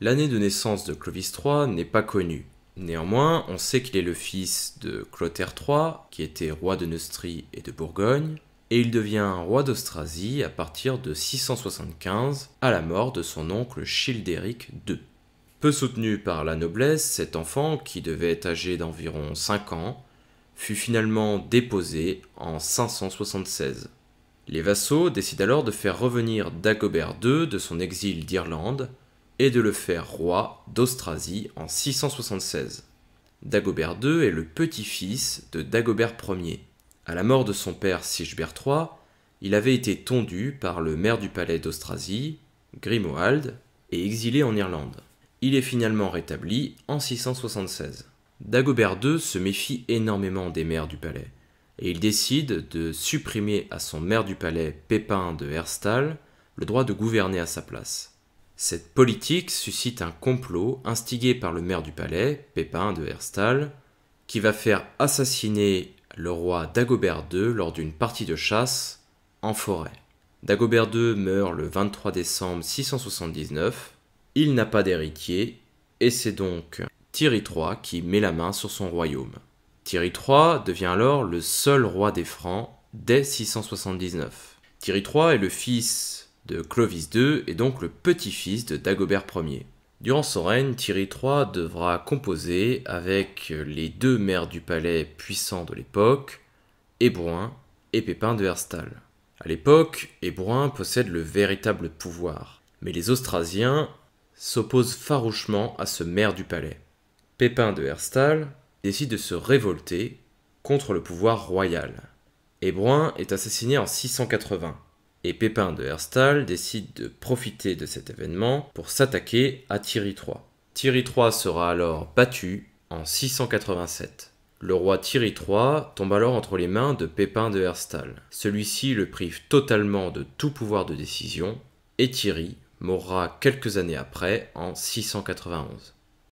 L'année de naissance de Clovis III n'est pas connue. Néanmoins, on sait qu'il est le fils de Clotaire III, qui était roi de Neustrie et de Bourgogne, et il devient roi d'Austrasie à partir de 675, à la mort de son oncle Childéric II. Peu soutenu par la noblesse, cet enfant, qui devait être âgé d'environ 5 ans, fut finalement déposé en 576. Les vassaux décident alors de faire revenir Dagobert II de son exil d'Irlande et de le faire roi d'Austrasie en 676. Dagobert II est le petit-fils de Dagobert Ier. À la mort de son père Sigebert III, il avait été tondu par le maire du palais d'Austrasie, Grimoald, et exilé en Irlande. Il est finalement rétabli en 676. Dagobert II se méfie énormément des maires du palais, et il décide de supprimer à son maire du palais, Pépin de Herstal, le droit de gouverner à sa place. Cette politique suscite un complot instigé par le maire du palais, Pépin de Herstal, qui va faire assassiner le roi Dagobert II lors d'une partie de chasse en forêt. Dagobert II meurt le 23 décembre 679. Il n'a pas d'héritier et c'est donc Thierry III qui met la main sur son royaume. Thierry III devient alors le seul roi des Francs dès 679. Thierry III est le fils de Clovis II et donc le petit-fils de Dagobert Ier. Durant son règne, Thierry III devra composer avec les deux maires du palais puissants de l'époque, Hébrouin et Pépin de Herstal. À l'époque, Hébrouin possède le véritable pouvoir, mais les Austrasiens s'opposent farouchement à ce maire du palais. Pépin de Herstal décide de se révolter contre le pouvoir royal. Hébrouin est assassiné en 680 et Pépin de Herstal décide de profiter de cet événement pour s'attaquer à Thierry III. Thierry III sera alors battu en 687. Le roi Thierry III tombe alors entre les mains de Pépin de Herstal. Celui-ci le prive totalement de tout pouvoir de décision et Thierry mourra quelques années après en 691.